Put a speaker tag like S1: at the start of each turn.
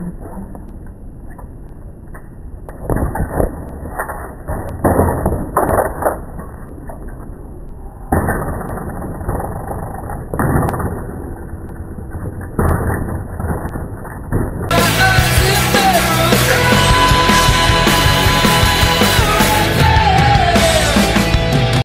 S1: あ。